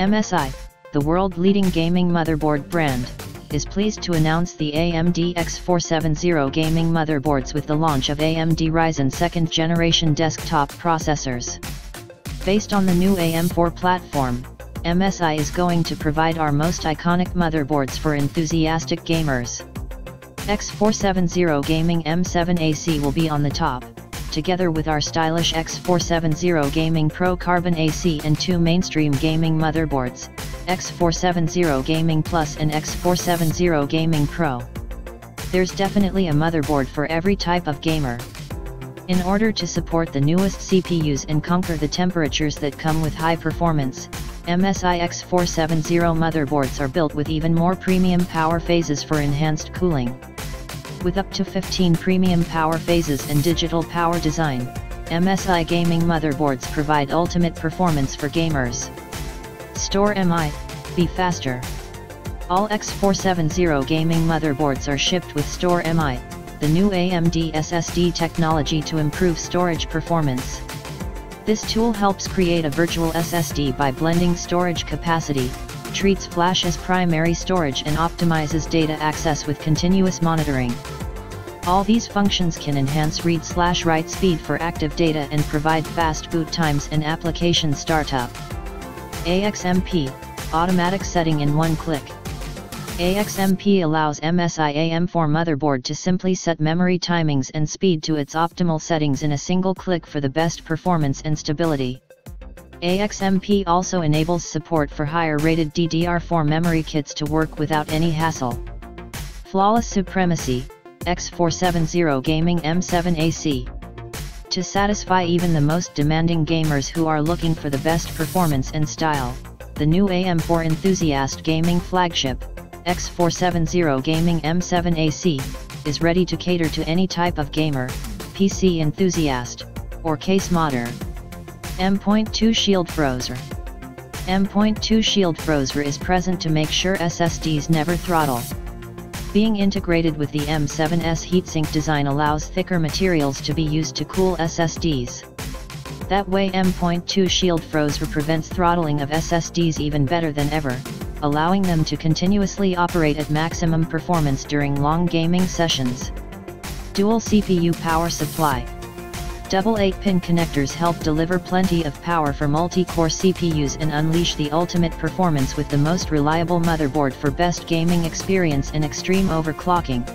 MSI, the world-leading gaming motherboard brand, is pleased to announce the AMD X470 gaming motherboards with the launch of AMD Ryzen 2nd generation desktop processors. Based on the new AM4 platform, MSI is going to provide our most iconic motherboards for enthusiastic gamers. X470 Gaming M7AC will be on the top, together with our stylish X470 Gaming Pro Carbon AC and two mainstream gaming motherboards, X470 Gaming Plus and X470 Gaming Pro. There's definitely a motherboard for every type of gamer. In order to support the newest CPUs and conquer the temperatures that come with high performance, MSI X470 motherboards are built with even more premium power phases for enhanced cooling. With up to 15 premium power phases and digital power design, MSI gaming motherboards provide ultimate performance for gamers. Store MI, be faster. All X470 gaming motherboards are shipped with Store MI, the new AMD SSD technology to improve storage performance. This tool helps create a virtual SSD by blending storage capacity, treats flash as primary storage and optimizes data access with continuous monitoring. All these functions can enhance read-slash-write speed for active data and provide fast boot times and application startup. AXMP, automatic setting in one click. AXMP allows MSI AM4 motherboard to simply set memory timings and speed to its optimal settings in a single click for the best performance and stability. AXMP also enables support for higher rated DDR4 memory kits to work without any hassle. Flawless Supremacy, X470 Gaming M7AC. To satisfy even the most demanding gamers who are looking for the best performance and style, the new AM4 Enthusiast Gaming Flagship, X470 Gaming M7AC, is ready to cater to any type of gamer, PC enthusiast, or case modder. M.2 Shield Frozer M.2 Shield Frozer is present to make sure SSDs never throttle. Being integrated with the M7's heatsink design allows thicker materials to be used to cool SSDs. That way M.2 Shield Frozer prevents throttling of SSDs even better than ever, allowing them to continuously operate at maximum performance during long gaming sessions. Dual CPU power supply. Double 8-pin connectors help deliver plenty of power for multi-core CPUs and unleash the ultimate performance with the most reliable motherboard for best gaming experience and extreme overclocking.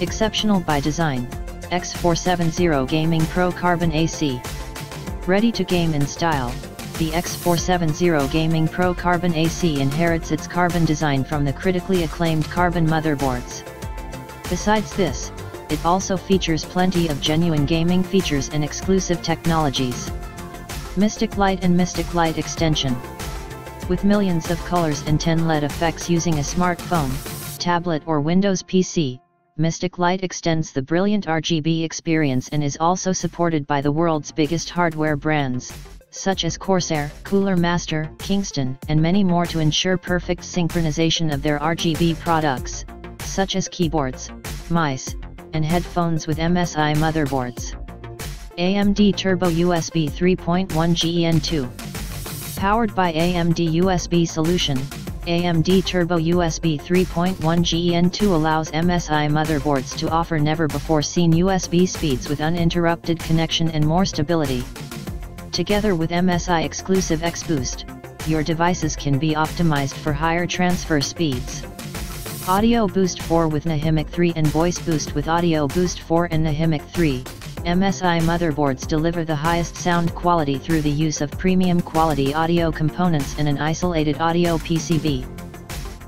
Exceptional by design, X470 Gaming Pro Carbon AC. Ready to game in style the X470 Gaming Pro Carbon AC inherits its carbon design from the critically acclaimed carbon motherboards. Besides this, it also features plenty of genuine gaming features and exclusive technologies. Mystic Light and Mystic Light Extension With millions of colors and 10 LED effects using a smartphone, tablet or Windows PC, Mystic Light extends the brilliant RGB experience and is also supported by the world's biggest hardware brands, such as Corsair, Cooler Master, Kingston, and many more to ensure perfect synchronization of their RGB products, such as keyboards, mice, and headphones with MSI motherboards. AMD Turbo USB 3.1 GEN2 Powered by AMD USB Solution, AMD Turbo USB 3.1 GEN2 allows MSI motherboards to offer never-before-seen USB speeds with uninterrupted connection and more stability. Together with MSI exclusive XBoost, your devices can be optimized for higher transfer speeds. Audio Boost 4 with NAHIMIC 3 and Voice Boost with Audio Boost 4 and NAHIMIC 3, MSI motherboards deliver the highest sound quality through the use of premium quality audio components and an isolated audio PCB.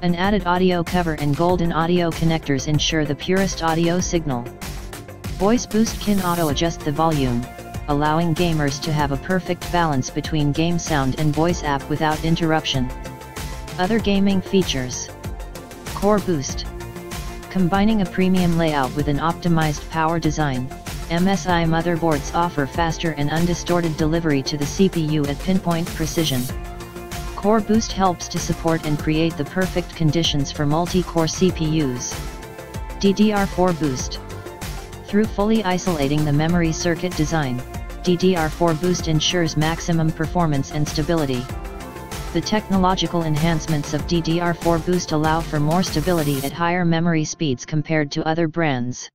An added audio cover and golden audio connectors ensure the purest audio signal. Voice Boost can auto-adjust the volume, allowing gamers to have a perfect balance between game sound and voice app without interruption. Other gaming features Core Boost Combining a premium layout with an optimized power design, MSI motherboards offer faster and undistorted delivery to the CPU at pinpoint precision. Core Boost helps to support and create the perfect conditions for multi-core CPUs. DDR4 Boost Through fully isolating the memory circuit design, DDR4 Boost ensures maximum performance and stability. The technological enhancements of DDR4 Boost allow for more stability at higher memory speeds compared to other brands.